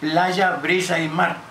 playa, brisa y mar.